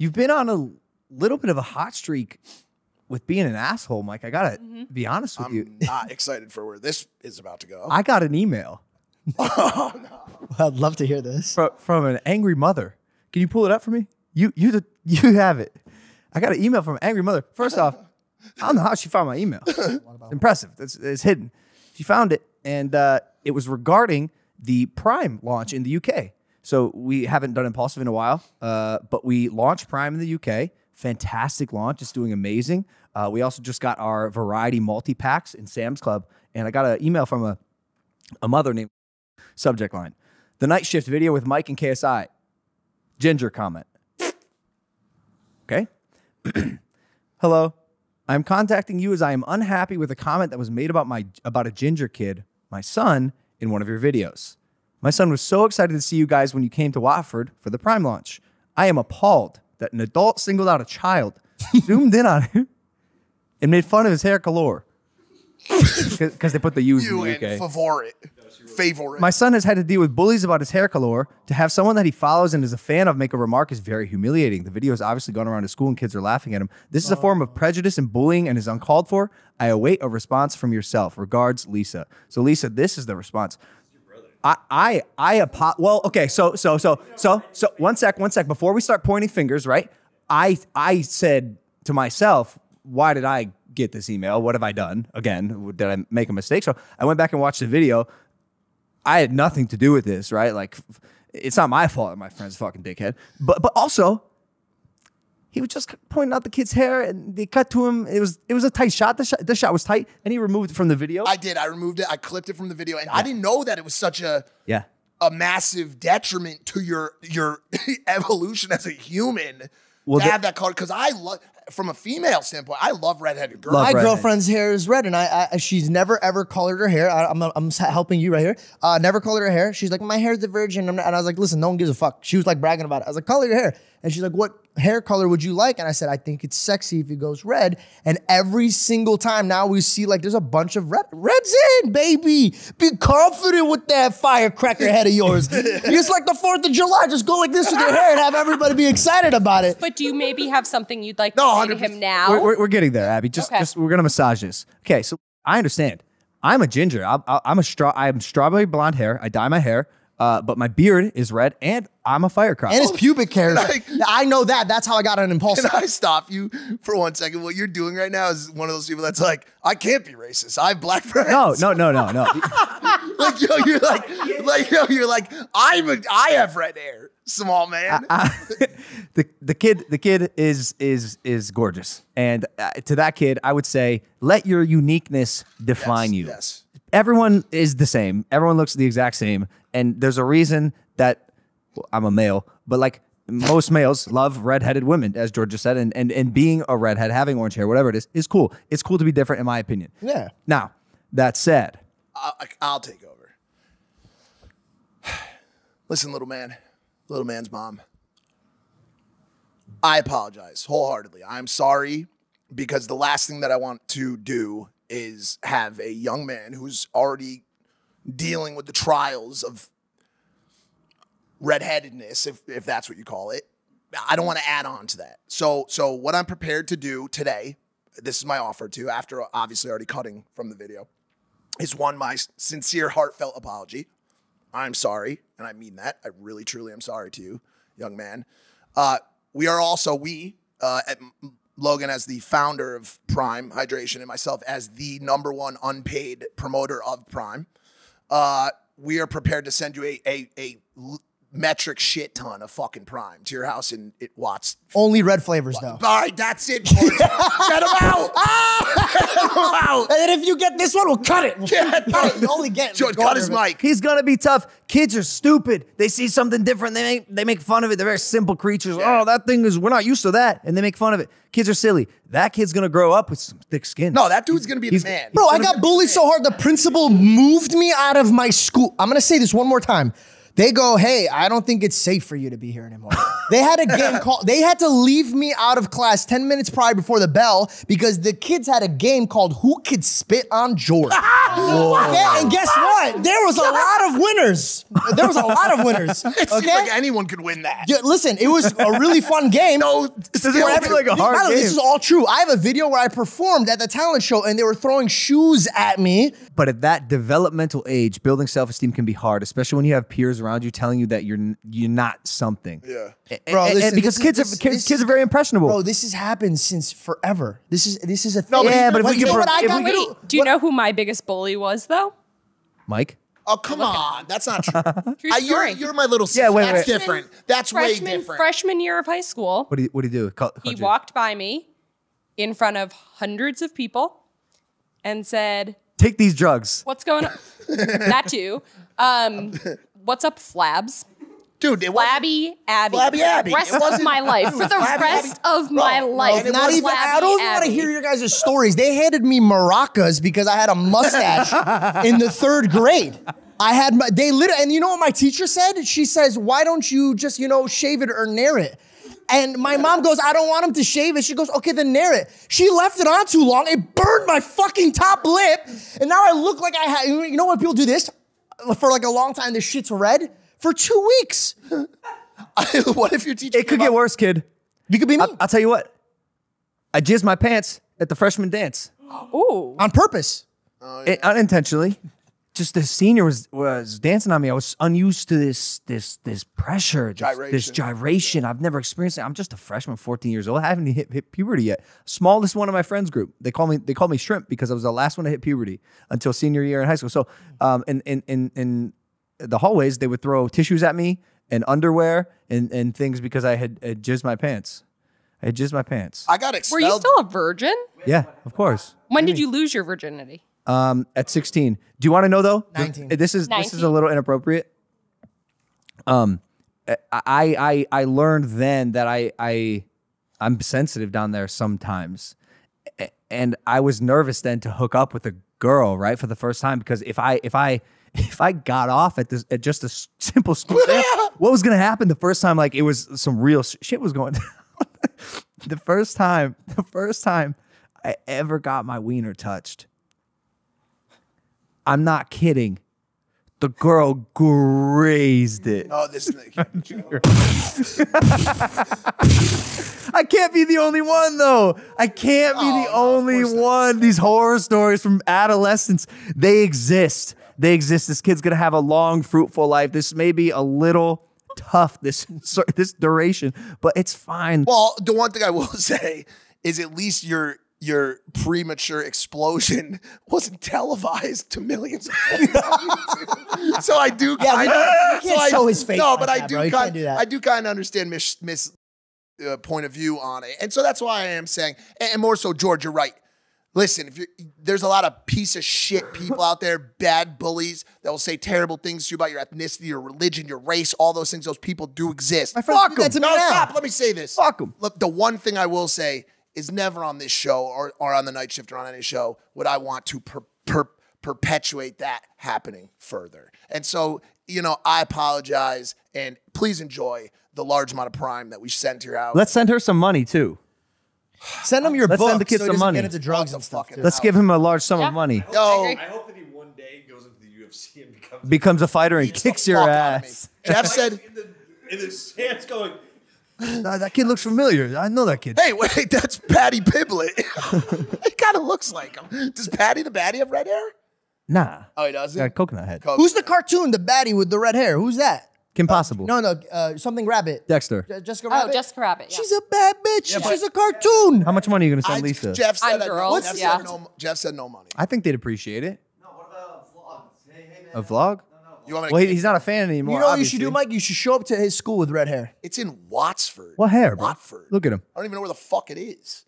You've been on a little bit of a hot streak with being an asshole, Mike. I gotta be honest with you. I'm not excited for where this is about to go. I got an email Oh no! I'd love to hear this. from, from an angry mother. Can you pull it up for me? You you the, you have it. I got an email from an angry mother. First off, I don't know how she found my email. It's impressive. It's, it's hidden. She found it, and uh, it was regarding the Prime launch in the UK. So we haven't done Impaulsive in a while, uh, but we launched Prime in the UK. Fantastic launch. It's doing amazing. Uh, we also just got our variety multi packs in Sam's Club, and I got an email from a a mother named subject line the night shift video with Mike and KSI. Ginger comment. Okay. Hello. I'm contacting you as I am unhappy with a comment that was made about my about a ginger kid, my son, in one of your videos. My son was so excited to see you guys when you came to Watford for the Prime launch. I am appalled that an adult singled out a child, zoomed in on him, and made fun of his hair color. Because they put the U's you in the UK. favorite. Favorite. My son has had to deal with bullies about his hair color. To have someone that he follows and is a fan of make a remark is very humiliating. The video has obviously gone around to school and kids are laughing at him. This is a oh. form of prejudice and bullying and is uncalled for. I await a response from yourself. Regards, Lisa. So, Lisa, this is the response. I, I, I, apo- well, okay, so, so, so, so, so, one sec, one sec. Before we start pointing fingers, right? I, I said to myself, why did I get this email? What have I done? Again, did I make a mistake? So I went back and watched the video. I had nothing to do with this, right? Like, it's not my fault that my friend's a fucking dickhead. But, but also, he was just pointing out the kid's hair, and they cut to him. It was, it was a tight shot. The shot, the shot was tight, and he removed it from the video. I did. I removed it. I clipped it from the video, and I didn't know that it was such a yeah. a massive detriment to your your evolution as a human Well, to the- have that color. Because I love, from a female standpoint, I love redheaded girls. Love My redheads. girlfriend's hair is red, and I, I she's never ever colored her hair. I, I'm I'm helping you right here. Uh, never colored her hair. She's like, my hair's a virgin, and I was like, listen, no one gives a fuck. She was like bragging about it. I was like, color your hair, and she's like, what hair color would you like? And I said, I think it's sexy if it goes red. And every single time now we see like there's a bunch of red. Red's in, baby. Be confident with that firecracker head of yours. It's like the Fourth of July. Just go like this with your hair and have everybody be excited about it. But do you maybe have something you'd like No, to say to him now? We're, we're, we're getting there, Abby. Just, Okay. just we're gonna massage this. Okay, so I understand. I'm a ginger. I, I, I'm a straw. I'm strawberry blonde hair. I dye my hair, uh, but my beard is red, and I'm a firecracker. And his pubic hair. Like- I know that. That's how I got an impulse. Can I stop you for one second? What you're doing right now is one of those people that's like, I can't be racist. I have black friends. no, no, no, no, no. like yo, you're like, like yo, you're like, I'm a, I have red hair, small man. the the kid the kid is is is gorgeous, and uh, to that kid, I would say let your uniqueness define you. yes. Everyone is the same. Everyone looks the exact same, and there's a reason that well, I'm a male, but like most males love redheaded women, as George just said, and and and being a redhead, having orange hair, whatever it is, is cool. It's cool to be different, in my opinion. Yeah. Now that said, I'll, I'll take over. Listen, little man, little man's mom. I apologize wholeheartedly. I'm sorry because the last thing that I want to do is have a young man who's already dealing with the trials of redheadedness, if if that's what you call it. I don't want to add on to that. So so what I'm prepared to do today, this is my offer to after obviously already cutting from the video is one my sincere heartfelt apology. I'm sorry, and I mean that. I really truly am sorry to you, young man. Uh, we are also we uh, at Logan as the founder of Prime Hydration and myself as the number one unpaid promoter of Prime. Uh, we are prepared to send you a a, a metric shit ton of fucking Prime to your house in it Watts. Only red flavors though. All right, that's it. George. Get him out. Get him out. And then if you get this one, we'll cut it. We'll Get cut it. You only get George, cut his it. mic. He's gonna be tough. Kids are stupid. They see something different. They make they make fun of it. They're very simple creatures. Oh, that thing is we're not used to that, and they make fun of it. Kids are silly. That kid's gonna grow up with some thick skin. No, that dude's gonna be He's- the man. Bro, I got bullied so hard the principal moved me out of my school. I'm gonna say this one more time. They go, hey, I don't think it's safe for you to be here anymore. they had a game called, they had to leave me out of class 10 minutes prior before the bell because the kids had a game called Who Could Spit on George. Okay, and guess what? There was a lot of winners. There was a lot of winners. It seems like anyone could win that. Yeah, listen, it was a really fun game. No, Does it feel like a hard By game? This is all true. I have a video where I performed at the talent show and they were throwing shoes at me. But at that developmental age, building self-esteem can be hard, especially when you have peers around you telling you that you're you're not something. Yeah. A- Bro, and- and because this is- kids this- are kids, this kids are very impressionable. Bro, this has happened since forever. This is this is a No, thing. but yeah, but if we you could know bro- what I got? Wait, do you know who my biggest bully was though? Mike, Oh, come on. That's not true. True Uh, you're, you're my little sister. Yeah, wait, That's wait. different. That's way freshman, different. Freshman year of high school, what do you what do you do? Call- he called you- walked by me in front of hundreds of people and said, Take these drugs. "What's going on?" that too. Um, what's up, Flabs? Dude, it Flabby Abby. Flabby Abby. Rest of my life. For the Flabby rest Abby. of my Bro, life. Not even. I don't even want to hear your guys' stories. They handed me maracas because I had a mustache in the third grade. I had my, they literally, and you know what my teacher said? She says, "Why don't you just you know shave it or nair it?" And my mom goes, "I don't want him to shave it." She goes, "Okay, then nair it." She left it on too long. It burned my fucking top lip, and now I look like I had. You know when people do this for like a long time? This shit's red for two weeks. what if your teacher It could get up- worse, kid. You could be me I'll, I'll tell you what. I jizzed my pants at the freshman dance Ooh. on purpose. Oh It- unintentionally. Just the senior was was dancing on me. I was unused to this this this pressure, this, this Gyration. gyration. I've never experienced it. I'm just a freshman, 14 years old. I haven't hit, hit puberty yet. Smallest one of my friends group. They call me they call me shrimp because I was the last one to hit puberty until senior year in high school. So um in in in, in the hallways they would throw tissues at me and underwear and and things because I had, had jizzed my pants. I had jizzed my pants. I got expelled. Were you still a virgin? yeah, of course. When did you lose your virginity? Um, at 16. Do you want to know though? 19. This is this is a little inappropriate. Um, I I I learned then that I I I'm sensitive down there sometimes, and I was nervous then to hook up with a girl right for the first time because if I if I if I got off at this at just a simple school what was gonna happen the first time? Like it was some real sh- shit was going down. the first time, the first time I ever got my wiener touched. I'm not kidding. The girl grazed it. Oh, this is I can't be the only one though. I can't be Oh, the no, of only not. one. These horror stories from adolescence, they exist. They exist. This kid's gonna have a long, fruitful life. This may be a little tough this this duration, but it's fine. Well, the one thing I will say is at least your your premature explosion wasn't televised to millions. Of people. so I do. Yeah, kinda- don't- you can't I- show his face No, like but I that, do. bro. Kind, do. I do kind of understand Miss Miss uh, point of view on it, and so that's why I am saying, and, more so, George, you're right. Listen, if you're, there's a lot of piece of shit people out there, bad bullies that will say terrible things to you about your ethnicity, your religion, your race, all those things. Those people do exist. My friends Fuck do that 'em. to me No, now. stop. Let me say this. Fuck 'em. Look, the one thing I will say is never on this show or, or on the night shift or on any show would I want to per, per, perpetuate that happening further. And so, you know, I apologize and please enjoy the large amount of prime that we sent her out. Let's send her some money too. Send him your Let's book send the kid so some money. get into drugs and stuff. too. Let's give him a large sum Yeah. of money. Yo, I agree. I hope that he one day goes into the UFC and becomes Becomes a fighter and kicks your fuck out of me. ass. Jeff said, in the in the stands going. Nah, that kid looks familiar. I know that kid. hey, wait, that's Paddy Pimblett. it kind of looks like him. Does Paddy the Baddy have red hair? Nah. Oh, he doesn't? Got a coconut head. Coke. Who's the cartoon, the baddie with the red hair? Who's that? Kim Possible. No, no, uh, something rabbit. Dexter. Je- Jessica Oh, Rabbit. Jessica Rabbit. Yeah. She's a bad bitch. but- She's a cartoon. How much money are you gonna send I, Lisa? Jeff said, I'm I- girls, Jeff, yeah. said no, Jeff said no money. I think they'd appreciate it. No. A vlog? You want me to Well, he- he's not a fan anymore. You know what you should do, obviously. Mike? You should show up to his school with red hair. It's in Wattsford. What hair, bro? Watford. Look at him. I don't even know where the fuck it is.